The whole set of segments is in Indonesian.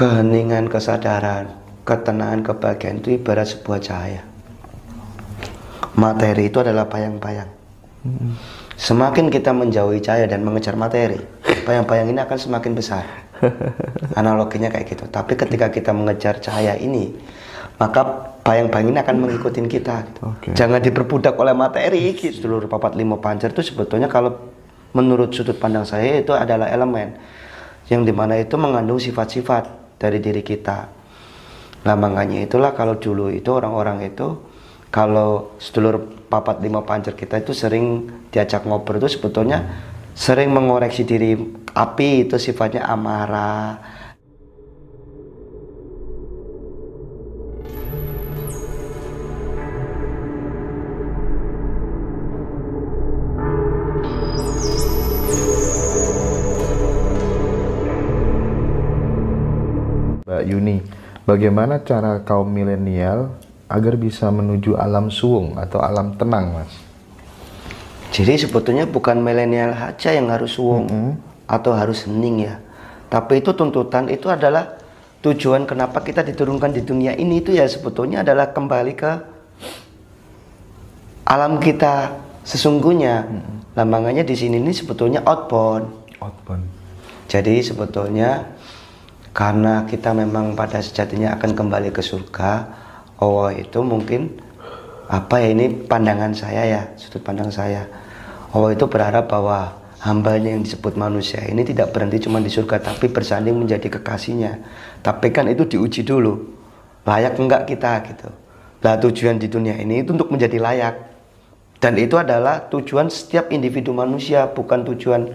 keheningan kesadaran, ketenangan, kebahagiaan itu ibarat sebuah cahaya. Materi itu adalah bayang-bayang. Semakin kita menjauhi cahaya dan mengejar materi, bayang-bayang ini akan semakin besar. Analoginya kayak gitu. Tapi ketika kita mengejar cahaya ini, maka bayang-bayang ini akan mengikuti kita. gitu. Oke. Jangan diperbudak oleh materi. Gitu. Seluruh papat lima pancar itu sebetulnya kalau menurut sudut pandang saya itu adalah elemen yang di mana itu mengandung sifat-sifat dari diri kita. Nah makanya itulah kalau dulu itu orang-orang itu kalau sedulur papat lima pancar kita itu sering diajak ngobrol itu sebetulnya sering mengoreksi diri api itu sifatnya amarah Yuni, bagaimana cara kaum milenial agar bisa menuju alam suwung atau alam tenang, Mas? Jadi sebetulnya bukan milenial aja yang harus suwung atau harus hening ya. Tapi itu tuntutan itu adalah tujuan kenapa kita diturunkan di dunia ini itu ya sebetulnya adalah kembali ke alam kita sesungguhnya. Nah, makanya di sini ini sebetulnya outbound. Outbound. Jadi sebetulnya karena kita memang pada sejatinya akan kembali ke surga, Allah itu mungkin apa ya ini pandangan saya ya, sudut pandang saya. Allah itu berharap bahwa hambanya yang disebut manusia ini tidak berhenti cuma di surga tapi bersanding menjadi kekasihnya. Tapi kan itu diuji dulu. Layak enggak kita gitu. Lah tujuan di dunia ini itu untuk menjadi layak. Dan itu adalah tujuan setiap individu manusia, bukan tujuan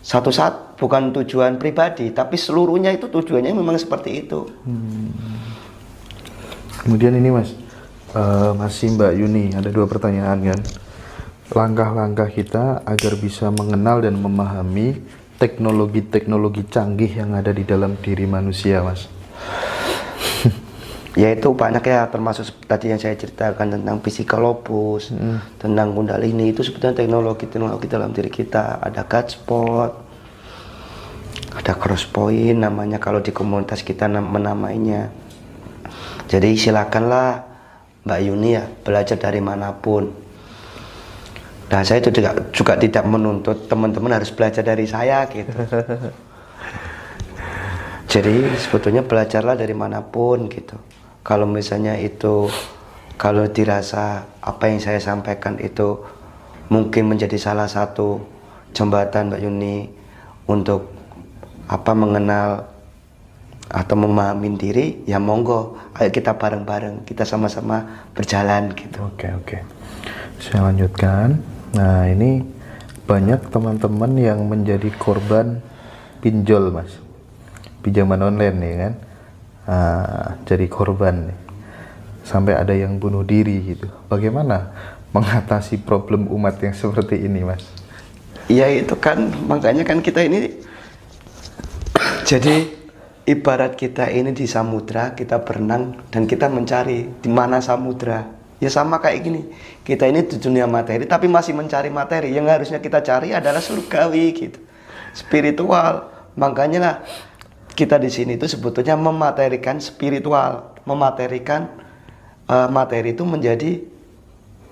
satu saat bukan tujuan pribadi, tapi seluruhnya itu tujuannya memang seperti itu. Kemudian ini Mas, eh, masih Mbak Yuni, ada dua pertanyaan kan. Langkah-langkah kita agar bisa mengenal dan memahami teknologi-teknologi canggih yang ada di dalam diri manusia, Mas. Yaitu banyak ya, termasuk tadi yang saya ceritakan tentang psikolopus, tentang kundalini itu sebetulnya teknologi-teknologi dalam diri kita. Ada Godspot, ada crosspoint namanya kalau di komunitas kita nam- menamainya. Jadi silakanlah Mbak Yuni ya belajar dari mana pun. Nah saya itu juga, juga tidak menuntut teman-teman harus belajar dari saya gitu. Jadi sebetulnya belajarlah dari mana pun gitu. Kalau misalnya itu kalau dirasa apa yang saya sampaikan itu mungkin menjadi salah satu jembatan Mbak Yuni untuk apa mengenal atau memahami diri ya monggo ayo kita bareng-bareng kita sama-sama berjalan gitu. Oke, oke. Saya lanjutkan. Nah, ini banyak teman-teman yang menjadi korban pinjol, Mas. Pinjaman online nih kan. Ah, jadi korban. Sampai ada yang bunuh diri gitu. Bagaimana mengatasi problem umat yang seperti ini, Mas? Ya itu kan makanya kan kita ini jadi ibarat kita ini di samudra kita berenang dan kita mencari di mana samudra ya sama kayak gini kita ini di dunia materi tapi masih mencari materi yang harusnya kita cari adalah surgawi gitu spiritual makanya lah kita di sini itu sebetulnya mematerikan spiritual mematerikan eh, materi itu menjadi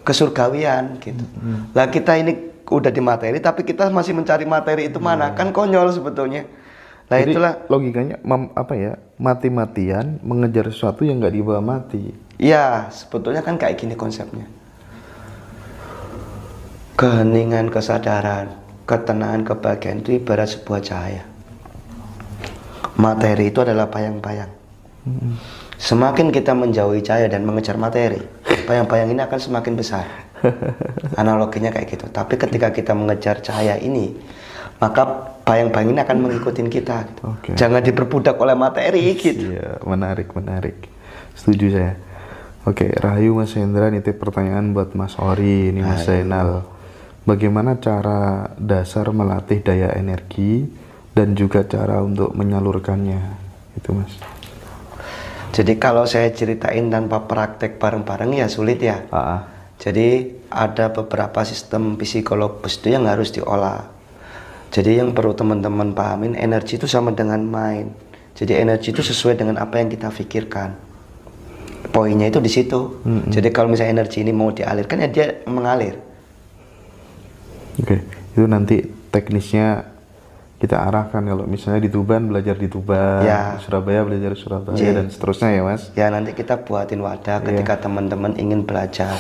kesurgawian gitu. Lah kita ini udah di materi tapi kita masih mencari materi itu mana? Kan konyol sebetulnya. Nah Jadi, itulah logikanya mem- apa ya? Mati-matian mengejar sesuatu yang nggak dibawa mati. ya sebetulnya kan kayak gini konsepnya. Keheningan kesadaran, ketenangan, kebahagiaan itu ibarat sebuah cahaya. Materi itu adalah bayang-bayang. Semakin kita menjauhi cahaya dan mengejar materi, bayang-bayang ini akan semakin besar. Analoginya kayak gitu. Tapi ketika kita mengejar cahaya ini, maka bayang-bayang ini akan mengikuti kita. gitu. Oke. Jangan diperbudak oleh materi gitu. Iya, menarik, menarik. Setuju saya. Oke, Rahayu Mas Hendra nitip pertanyaan buat Mas Ori, ini Mas Zainal. Bagaimana cara dasar melatih daya energi dan juga cara untuk menyalurkannya? Itu Mas. Jadi kalau saya ceritain tanpa praktek bareng-bareng ya sulit ya. Ah, Jadi ada beberapa sistem psikologis itu yang harus diolah. Jadi yang perlu teman-teman pahamin energi itu sama dengan mind. Jadi energi itu sesuai dengan apa yang kita pikirkan. Poinnya itu di situ. Jadi kalau misalnya energi ini mau dialirkan ya dia mengalir. Oke, itu nanti teknisnya kita arahkan kalau misalnya di Tuban belajar di Tuban, Ya. di Surabaya belajar di Surabaya Iya. dan seterusnya ya mas. Ya nanti kita buatin wadah ketika teman-teman ingin belajar.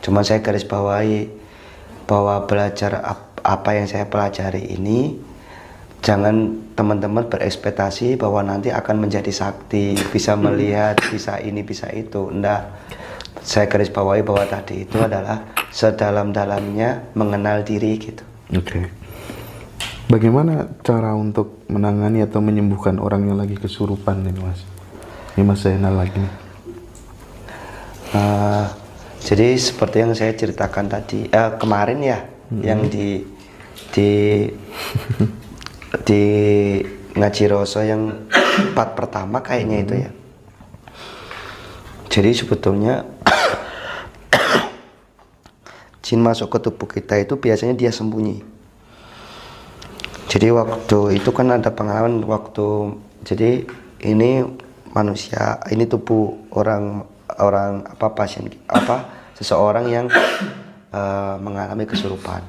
Cuma saya garis bawahi bahwa belajar ap- apa yang saya pelajari ini jangan teman-teman berekspektasi bahwa nanti akan menjadi sakti, bisa melihat, bisa ini, bisa itu. Enggak. Saya garis bawahi bahwa tadi itu adalah sedalam-dalamnya mengenal diri gitu. Oke. Bagaimana cara untuk menangani atau menyembuhkan orang yang lagi kesurupan ini mas? Ini mas Zainal lagi nih. Eh, jadi seperti yang saya ceritakan tadi eh, kemarin ya, yang di di di ngaji roso yang part pertama kayaknya itu ya. Jadi sebetulnya jin masuk ke tubuh kita itu biasanya dia sembunyi. Jadi waktu itu kan ada pengalaman waktu jadi ini manusia, ini tubuh orang orang apa pasien apa seseorang yang eh, mengalami kesurupan.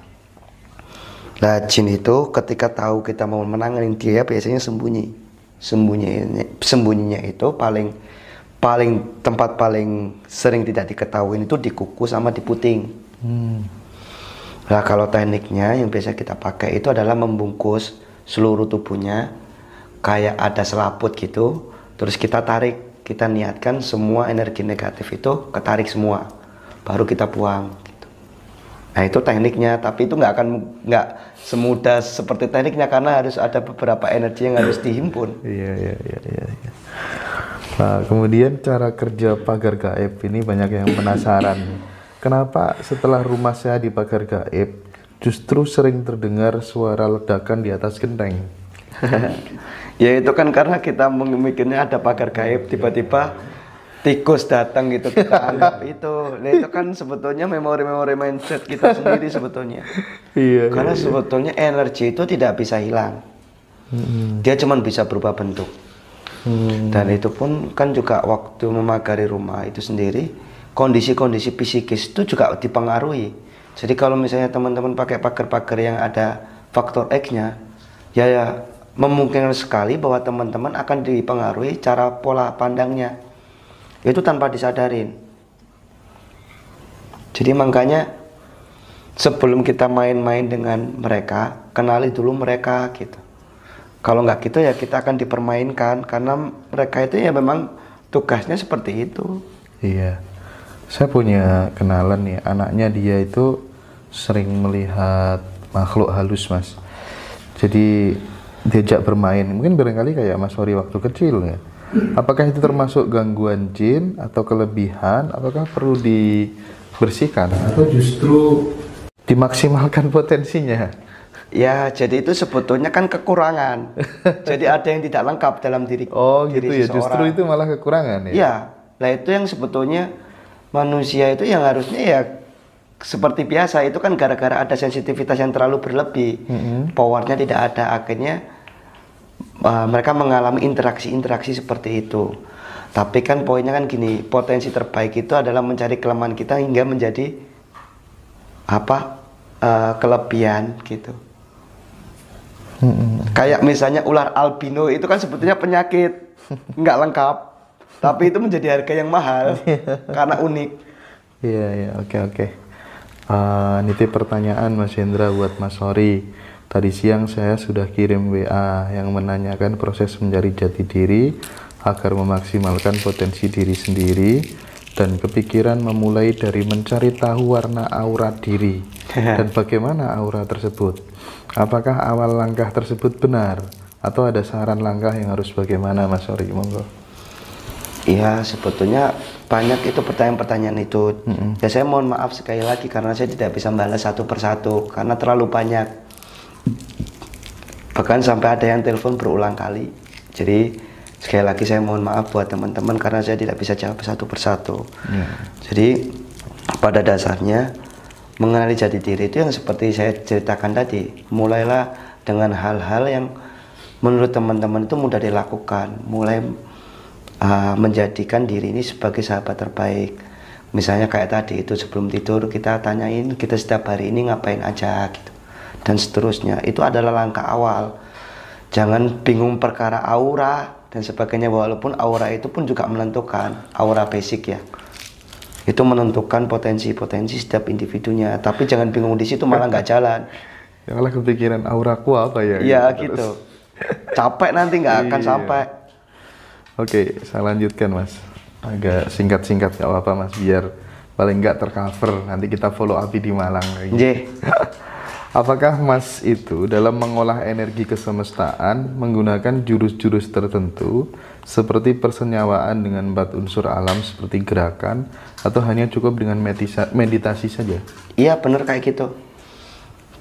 Nah jin itu ketika tahu kita mau menangani dia biasanya sembunyi. Sembunyinya, sembunyinya itu paling paling tempat paling sering tidak diketahui itu di kuku sama di puting. Nah kalau tekniknya yang biasa kita pakai itu adalah membungkus seluruh tubuhnya kayak ada selaput gitu, terus kita tarik, kita niatkan semua energi negatif itu ketarik semua, baru kita buang. Gitu. Nah itu tekniknya, tapi itu nggak akan nggak semudah seperti tekniknya karena harus ada beberapa energi yang harus dihimpun. Iya iya iya iya. iya. Nah kemudian cara kerja pagar gaib ini banyak yang penasaran. Kenapa setelah rumah saya di pagar gaib justru sering terdengar suara ledakan di atas genteng? ya itu kan karena kita memikirnya ada pagar gaib tiba-tiba tikus datang gitu kita anggap itu. Nah, itu kan sebetulnya memori-memori mindset kita sendiri sebetulnya. Iya. karena sebetulnya energi itu tidak bisa hilang. Dia cuma bisa berubah bentuk. Dan itu pun kan juga waktu memagari rumah itu sendiri kondisi-kondisi psikis itu juga dipengaruhi. Jadi kalau misalnya teman-teman pakai pagar-pagar yang ada faktor X-nya ya, ya memungkinkan sekali bahwa teman-teman akan dipengaruhi cara pola pandangnya. Itu tanpa disadarin. Jadi makanya sebelum kita main-main dengan mereka kenali dulu mereka gitu. Kalau nggak gitu ya kita akan dipermainkan karena mereka itu ya memang tugasnya seperti itu. Iya. Saya punya kenalan nih, anaknya dia itu sering melihat makhluk halus, Mas. Jadi diajak bermain, mungkin barangkali kayak Mas Ori waktu kecil ya. Apakah itu termasuk gangguan jin atau kelebihan? Apakah perlu dibersihkan atau justru dimaksimalkan potensinya? ya jadi itu sebetulnya kan kekurangan jadi ada yang tidak lengkap dalam diri Oh diri gitu ya, justru seseorang. itu malah kekurangan ya? Iya, nah itu yang sebetulnya manusia itu yang harusnya ya seperti biasa itu kan gara-gara ada sensitivitas yang terlalu berlebih, powernya tidak ada, akhirnya uh, mereka mengalami interaksi-interaksi seperti itu. Tapi kan poinnya kan gini, potensi terbaik itu adalah mencari kelemahan kita hingga menjadi apa uh, kelebihan gitu. Kayak misalnya ular albino itu kan sebetulnya penyakit nggak lengkap, tapi itu menjadi harga yang mahal karena unik. Iya, iya, oke, oke. Eh, nitip pertanyaan Mas Hendra buat Mas Sori. Tadi siang saya sudah kirim WA yang menanyakan proses mencari jati diri agar memaksimalkan potensi diri sendiri dan kepikiran memulai dari mencari tahu warna aura diri dan bagaimana aura tersebut. Apakah awal langkah tersebut benar atau ada saran langkah yang harus bagaimana Mas Sori? Monggo. Iya, sebetulnya banyak itu pertanyaan-pertanyaan itu. Ya saya mohon maaf sekali lagi karena saya tidak bisa balas satu persatu karena terlalu banyak. Bahkan sampai ada yang telepon berulang kali. Jadi sekali lagi saya mohon maaf buat teman-teman karena saya tidak bisa jawab satu persatu. Jadi pada dasarnya mengenali jati diri itu yang seperti saya ceritakan tadi, mulailah dengan hal-hal yang menurut teman-teman itu mudah dilakukan mulai uh, menjadikan diri ini sebagai sahabat terbaik misalnya kayak tadi itu sebelum tidur kita tanyain kita setiap hari ini ngapain aja gitu dan seterusnya itu adalah langkah awal jangan bingung perkara aura dan sebagainya walaupun aura itu pun juga menentukan aura basic ya itu menentukan potensi-potensi setiap individunya tapi jangan bingung di situ malah nggak jalan malah kepikiran auraku apa ya? Iya gitu. gitu. Capek nanti nggak akan Iya. sampai. Oke, saya lanjutkan mas. Agak singkat-singkat nggak apa-apa mas, biar paling nggak tercover. Nanti kita follow Api di Malang lagi. J. Apakah mas itu dalam mengolah energi kesemestaan menggunakan jurus-jurus tertentu seperti persenyawaan dengan empat unsur alam seperti gerakan atau hanya cukup dengan medisa- meditasi saja? Iya bener kayak gitu.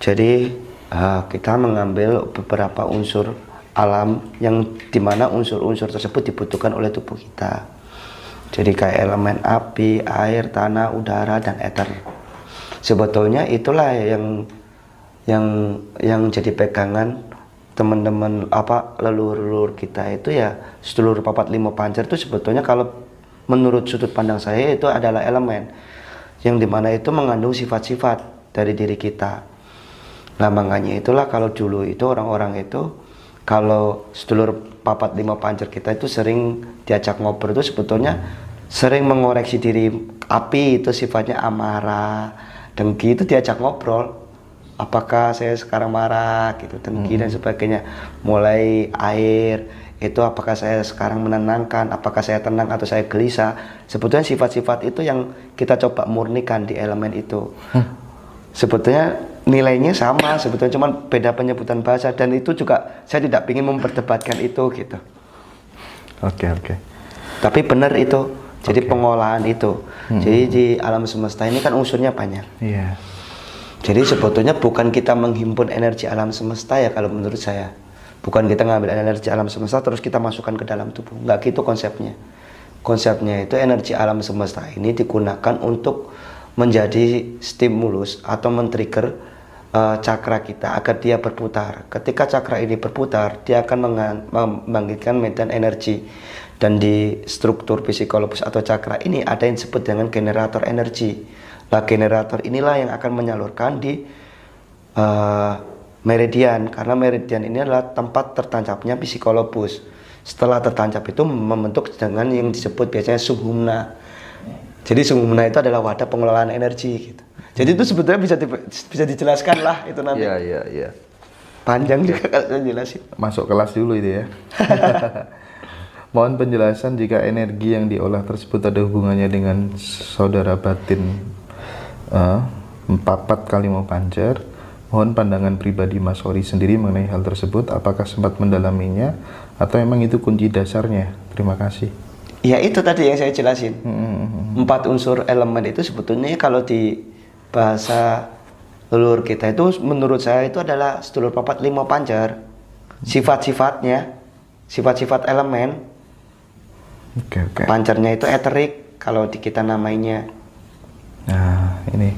Jadi eh, kita mengambil beberapa unsur alam yang di mana unsur-unsur tersebut dibutuhkan oleh tubuh kita. Jadi kayak elemen api, air, tanah, udara, dan ether. Sebetulnya itulah yang yang yang jadi pegangan teman-teman apa leluhur-leluhur kita itu ya seluruh papat lima pancar itu sebetulnya kalau menurut sudut pandang saya itu adalah elemen yang di mana itu mengandung sifat-sifat dari diri kita. Nah makanya itulah kalau dulu itu orang-orang itu kalau sedulur papat lima pancar kita itu sering diajak ngobrol itu sebetulnya sering mengoreksi diri. Api itu sifatnya amarah dengki itu diajak ngobrol. Apakah saya sekarang marah gitu dengki dan sebagainya. Mulai air itu apakah saya sekarang menenangkan apakah saya tenang atau saya gelisah. Sebetulnya sifat-sifat itu yang kita coba murnikan di elemen itu. Sebetulnya nilainya sama sebetulnya cuman beda penyebutan bahasa dan itu juga saya tidak ingin memperdebatkan itu gitu. Oke oke. tapi benar itu jadi pengolahan itu. Jadi di alam semesta ini kan unsurnya banyak. Iya. jadi sebetulnya bukan kita menghimpun energi alam semesta ya kalau menurut saya. Bukan kita ngambil energi alam semesta terus kita masukkan ke dalam tubuh. Nggak gitu konsepnya. Konsepnya itu energi alam semesta ini digunakan untuk menjadi stimulus atau men-trigger eh, cakra kita agar dia berputar. Ketika cakra ini berputar, dia akan membangkitkan medan energi. Dan di struktur psikologis atau cakra ini ada yang disebut dengan generator energi. Nah, generator inilah yang akan menyalurkan di eh, meridian karena meridian ini adalah tempat tertancapnya psikolopus. Setelah tertancap itu membentuk dengan yang disebut biasanya suhumna. Jadi sumuna itu adalah wadah pengelolaan energi gitu. Jadi itu sebetulnya bisa di- bisa dijelaskan lah itu nanti. Iya iya iya. Panjang juga kalau saya jelasin. Masuk kelas dulu itu ya. Mohon penjelasan jika energi yang diolah tersebut ada hubungannya dengan saudara batin papat kali mau pancer. Mohon pandangan pribadi Mas Ori sendiri mengenai hal tersebut. Apakah sempat mendalaminya atau memang itu kunci dasarnya? Terima kasih. Ya itu tadi yang saya jelasin. Hmm, Empat unsur elemen itu sebetulnya kalau di bahasa leluhur kita itu menurut saya itu adalah sedulur papat lima pancar. Sifat-sifatnya, sifat-sifat elemen, Oke oke. pancarnya itu eterik kalau di kita namainya. Nah, ini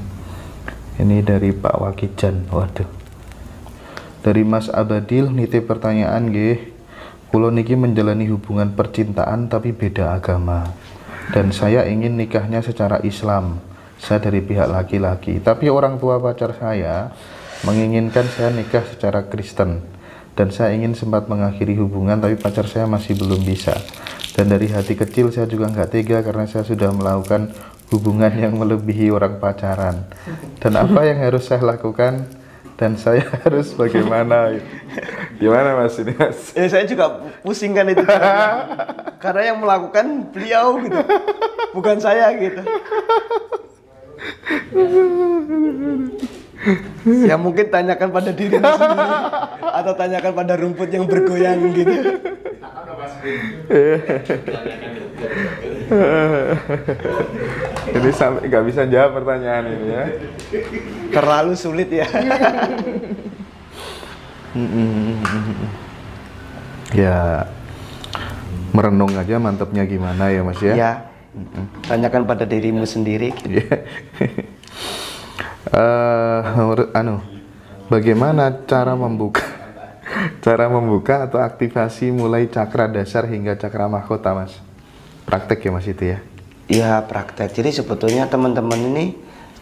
ini dari Pak Wakijan. Waduh. Dari Mas Abadil nitip pertanyaan nggih. Kulo niki menjalani hubungan percintaan tapi beda agama. Dan saya ingin nikahnya secara Islam. Saya dari pihak laki-laki, tapi orang tua pacar saya menginginkan saya nikah secara Kristen. Dan saya ingin sempat mengakhiri hubungan tapi pacar saya masih belum bisa. Dan dari hati kecil saya juga nggak tega karena saya sudah melakukan hubungan yang melebihi orang pacaran. Dan apa yang harus saya lakukan? Dan saya harus bagaimana? Gimana mas ini mas? Ya saya juga pusing kan itu. Karena yang melakukan beliau gitu. Bukan saya gitu. Ya mungkin tanyakan pada diri sendiri atau tanyakan pada rumput yang bergoyang gitu. Ini sampai nggak bisa jawab pertanyaan ini ya. Terlalu sulit ya. Ya merenung aja mantepnya gimana ya mas ya? ya. Tanyakan pada dirimu sendiri. gitu. Eh, menurut anu, bagaimana cara membuka Cara membuka atau aktivasi mulai cakra dasar hingga cakra mahkota, Mas. Praktek ya, Mas itu ya. Iya praktek. Jadi sebetulnya teman-teman ini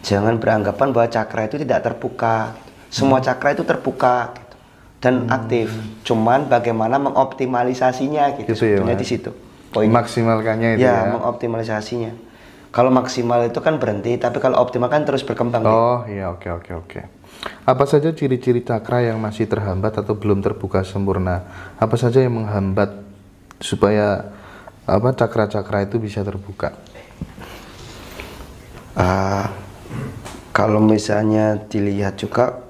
jangan beranggapan bahwa cakra itu tidak terbuka. Semua cakra itu terbuka gitu. dan aktif. Cuman bagaimana mengoptimalisasinya gitu. Gitu ya, di situ. Poinnya. Maksimalkannya itu ya, ya. mengoptimalisasinya. Kalau maksimal itu kan berhenti, tapi kalau optimal kan terus berkembang. Oh iya oke oke oke. Apa saja ciri-ciri cakra yang masih terhambat atau belum terbuka sempurna? Apa saja yang menghambat supaya apa cakra-cakra itu bisa terbuka? Ah, kalau misalnya dilihat juga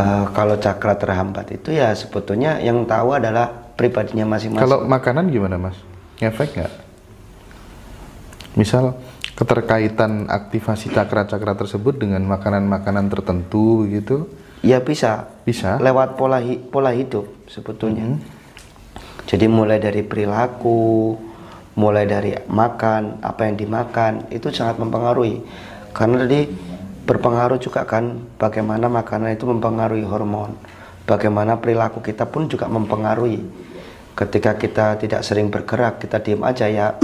ah, kalau cakra terhambat itu ya sebetulnya yang tahu adalah pribadinya masing-masing. Kalau makanan gimana mas? Ngefek nggak? Misal keterkaitan aktivasi cakra-cakra tersebut dengan makanan-makanan tertentu gitu ya bisa bisa? lewat pola hi- pola hidup sebetulnya. Jadi mulai dari perilaku, mulai dari makan, apa yang dimakan itu sangat mempengaruhi. Karena tadi berpengaruh juga kan bagaimana makanan itu mempengaruhi hormon. Bagaimana perilaku kita pun juga mempengaruhi. Ketika kita tidak sering bergerak, kita diam aja ya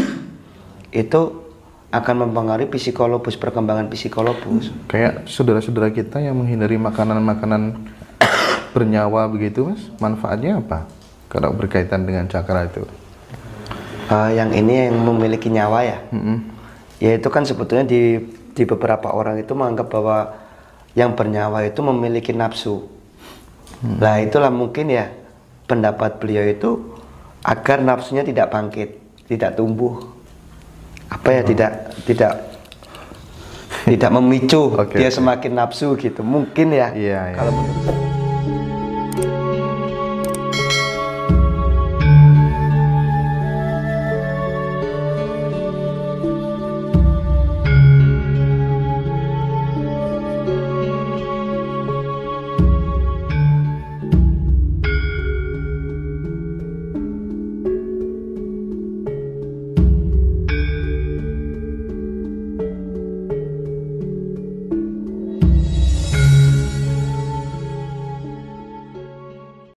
itu akan mempengaruhi psikologis perkembangan psikologis. Kayak saudara-saudara kita yang menghindari makanan-makanan bernyawa begitu mas, manfaatnya apa? Kalau berkaitan dengan cakra itu? Ah, yang ini yang memiliki nyawa ya. Mm-mm. Ya itu kan sebetulnya di di beberapa orang itu menganggap bahwa yang bernyawa itu memiliki nafsu. Nah itulah mungkin ya pendapat beliau itu agar nafsunya tidak bangkit, tidak tumbuh, apa ya tidak tidak tidak memicu Oke, dia oke. semakin nafsu gitu. Mungkin ya. Iya, iya. Kalau menurut saya.